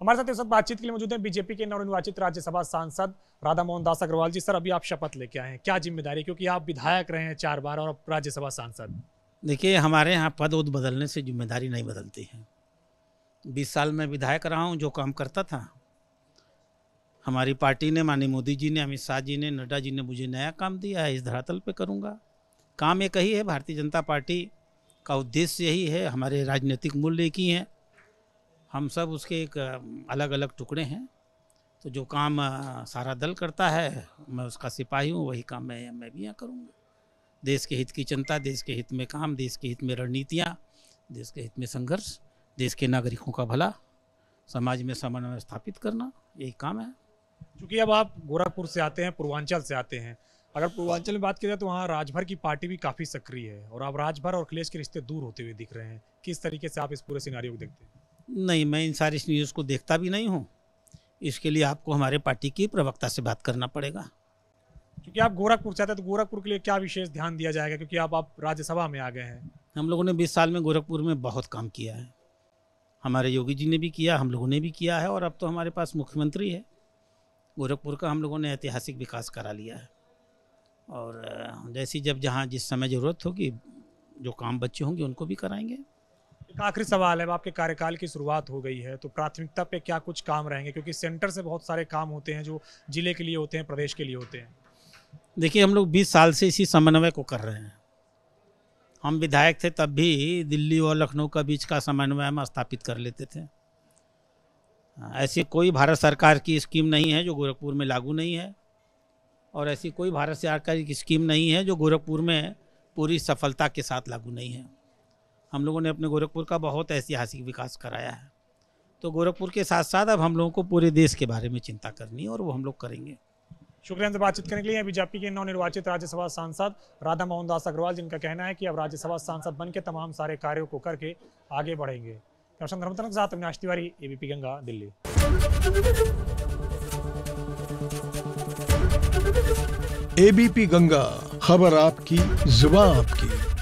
हमारे साथ इस वक्त बातचीत के लिए मौजूद है बीजेपी के नवनिर्वाचित राज्यसभा सांसद राधा मोहन दास अग्रवाल जी। सर, अभी आप शपथ लेके आए हैं। क्या ज़िम्मेदारी? क्योंकि आप विधायक रहे हैं चार बार और राज्यसभा सांसद। देखिए, हमारे यहाँ पद उद बदलने से ज़िम्मेदारी नहीं बदलती है। बीस साल में विधायक रहा हूँ, जो काम करता था। हमारी पार्टी ने, माननीय मोदी जी ने, अमित शाह जी ने, नड्डा जी ने मुझे नया काम दिया है, इस धरातल पे करूँगा। काम एक ही है, भारतीय जनता पार्टी का उद्देश्य यही है, हमारे राजनीतिक मूल्य एक ही हैं। हम सब उसके एक अलग अलग टुकड़े हैं। तो जो काम सारा दल करता है, मैं उसका सिपाही हूँ, वही काम मैं मैं भी यहाँ करूँगा। देश के हित की चिंता, देश के हित में काम, देश के हित में रणनीतियाँ, देश के हित में संघर्ष, देश के नागरिकों का भला, समाज में समन्वय स्थापित करना, यही काम है। क्योंकि अब आप गोरखपुर से आते हैं, पूर्वांचल से आते हैं, अगर पूर्वांचल में बात की जाए तो वहाँ राजभर की पार्टी भी काफ़ी सक्रिय है और आप राजभर और अखिलेश के रिश्ते दूर होते हुए दिख रहे हैं। किस तरीके से आप इस पूरे सिनारियों को देखते हैं? नहीं मैं इन सारी न्यूज़ को देखता भी नहीं हूँ। इसके लिए आपको हमारे पार्टी की प्रवक्ता से बात करना पड़ेगा। क्योंकि आप गोरखपुर से आते हैं तो गोरखपुर के लिए क्या विशेष ध्यान दिया जाएगा? क्योंकि आप आप राज्यसभा में आ गए हैं। हम लोगों ने बीस साल में गोरखपुर में बहुत काम किया है। हमारे योगी जी ने भी किया हम लोगों ने भी किया है और अब तो हमारे पास मुख्यमंत्री है। गोरखपुर का हम लोगों ने ऐतिहासिक विकास करा लिया है। और जैसी जब जहाँ जिस समय ज़रूरत होगी जो काम बच्चे होंगे उनको भी कराएँगे। आखिरी सवाल है आपके कार्यकाल की शुरुआत हो गई है तो प्राथमिकता पे क्या कुछ काम रहेंगे? क्योंकि सेंटर से बहुत सारे काम होते हैं जो ज़िले के लिए होते हैं, प्रदेश के लिए होते हैं। देखिए, हम लोग 20 साल से इसी समन्वय को कर रहे हैं। हम विधायक थे, तब भी दिल्ली और लखनऊ का बीच का समन्वय हम स्थापित कर लेते थे। ऐसी कोई भारत सरकार की स्कीम नहीं है जो गोरखपुर में लागू नहीं है, और ऐसी कोई भारत सरकार की स्कीम नहीं है जो गोरखपुर में पूरी सफलता के साथ लागू नहीं है। हम लोगों ने अपने गोरखपुर का बहुत ऐतिहासिक विकास कराया है। तो गोरखपुर के साथ साथ अब हम लोगों को पूरे देश के बारे में चिंता करनी है और वो हम लोग करेंगे। शुक्रिया हमसे बातचीत करने के लिए। बीजेपी के नवनिर्वाचित राज्यसभा सांसद राधा मोहन दास अग्रवाल जिनका कहना है कि अब राज्यसभा सांसद बन के तमाम सारे कार्यों को करके आगे बढ़ेंगे। कैप्शन धर्मतन के साथ अविनाश तिवारी एबीपी गंगा दिल्ली। एबीपी गंगा खबर आपकी ज़ुबान आपकी।